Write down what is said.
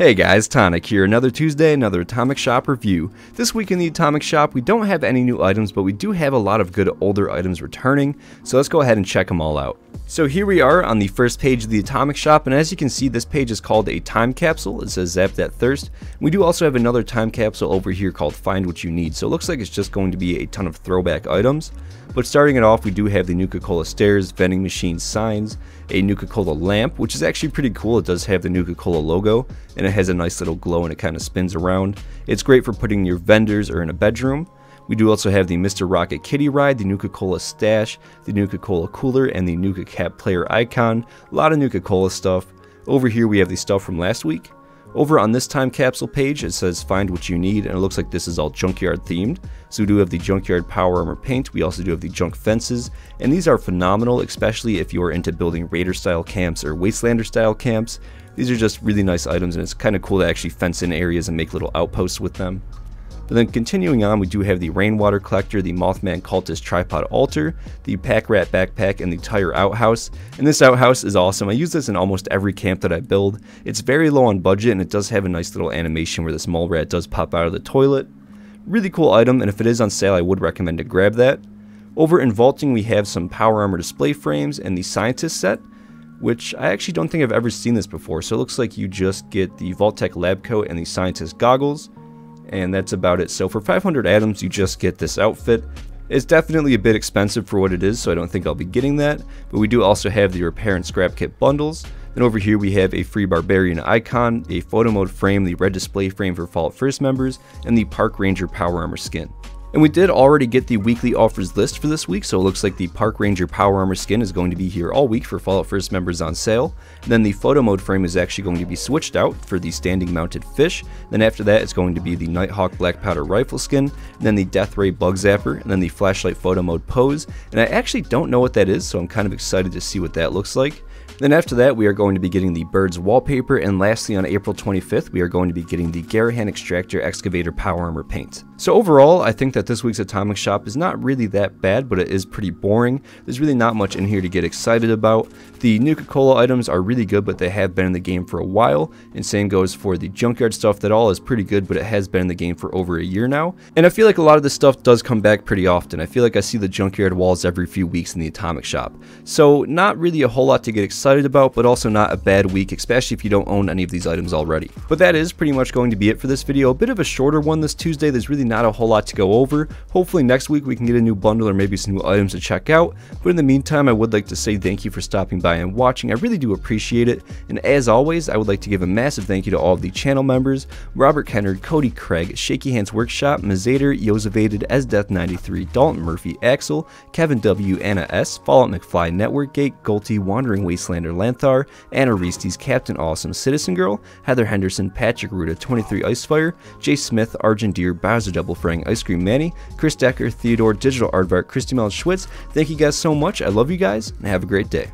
Hey guys, Tonik here, another Tuesday, another Atomic Shop review. This week in the Atomic Shop, we don't have any new items, but we do have a lot of good older items returning, so let's go ahead and check them all out. So here we are on the first page of the Atomic Shop, and as you can see, this page is called a time capsule. It says Zap That Thirst. We do also have another time capsule over here called Find What You Need, so it looks like it's just going to be a ton of throwback items. But starting it off, we do have the Nuka-Cola stairs, vending machine signs, a Nuka-Cola lamp, which is actually pretty cool. It does have the Nuka-Cola logo, and it has a nice little glow and it kind of spins around. It's great for putting your vendors or in a bedroom. We do also have the Mr. Rocket Kitty Ride, the Nuka-Cola Stash, the Nuka-Cola Cooler, and the Nuka Cap Player Icon. A lot of Nuka-Cola stuff. Over here we have the stuff from last week. Over on this time capsule page, it says find what you need, and it looks like this is all junkyard themed. So we do have the junkyard power armor paint, we also do have the junk fences, and these are phenomenal, especially if you are into building raider style camps or wastelander style camps. These are just really nice items, and it's kind of cool to actually fence in areas and make little outposts with them. But then continuing on, we do have the Rainwater Collector, the Mothman Cultist Tripod Altar, the Pack Rat Backpack, and the Tire Outhouse. And this outhouse is awesome. I use this in almost every camp that I build. It's very low on budget, and it does have a nice little animation where this mole rat does pop out of the toilet. Really cool item, and if it is on sale, I would recommend to grab that. Over in Vaulting, we have some Power Armor display frames and the Scientist set, which I actually don't think I've ever seen this before. So it looks like you just get the Vault-Tec lab coat and the Scientist goggles and that's about it. So for 500 atoms, you just get this outfit. It's definitely a bit expensive for what it is, so I don't think I'll be getting that, but we do also have the repair and scrap kit bundles. Then over here we have a free Barbarian icon, a photo mode frame, the red display frame for Fallout First members, and the Park Ranger Power Armor skin. And we did already get the weekly offers list for this week, so it looks like the Park Ranger Power Armor skin is going to be here all week for Fallout First members on sale. And then the photo mode frame is actually going to be switched out for the standing mounted fish. Then after that, it's going to be the Nighthawk Black Powder Rifle skin, then the Death Ray Bug Zapper, and then the Flashlight Photo Mode pose. And I actually don't know what that is, so I'm kind of excited to see what that looks like. Then after that, we are going to be getting the Birds wallpaper, and lastly on April 25th, we are going to be getting the Garrahan Extractor Excavator Power Armor paint. So overall, I think that this week's Atomic Shop is not really that bad, but it is pretty boring. There's really not much in here to get excited about. The Nuka-Cola items are really good, but they have been in the game for a while, and same goes for the Junkyard stuff that all is pretty good, but it has been in the game for over a year now. And I feel like a lot of this stuff does come back pretty often. I feel like I see the Junkyard walls every few weeks in the Atomic Shop. So not really a whole lot to get excited excited about, but also not a bad week, especially if you don't own any of these items already. But that is pretty much going to be it for this video. A bit of a shorter one this Tuesday. There's really not a whole lot to go over. Hopefully next week we can get a new bundle or maybe some new items to check out. But in the meantime, I would like to say thank you for stopping by and watching. I really do appreciate it. And as always, I would like to give a massive thank you to all of the channel members, Robert Kennard, Cody Craig, Shaky Hands Workshop, Mazader, Yosevated, Esdeath93, Dalton Murphy, Axel, Kevin W, Anna S, Fallout McFly, Network Gate, Golty, Wandering Wasteland, Alexander Lanthar, Anna Reestes, Captain Awesome, Citizen Girl, Heather Henderson, Patrick Ruda, 23 Icefire, Jay Smith, Argent Deer, Bowser Double Frang, Ice Cream Manny, Chris Decker, Theodore, Digital Aardvark, Christy Mel Schwitz. Thank you guys so much. I love you guys, and have a great day.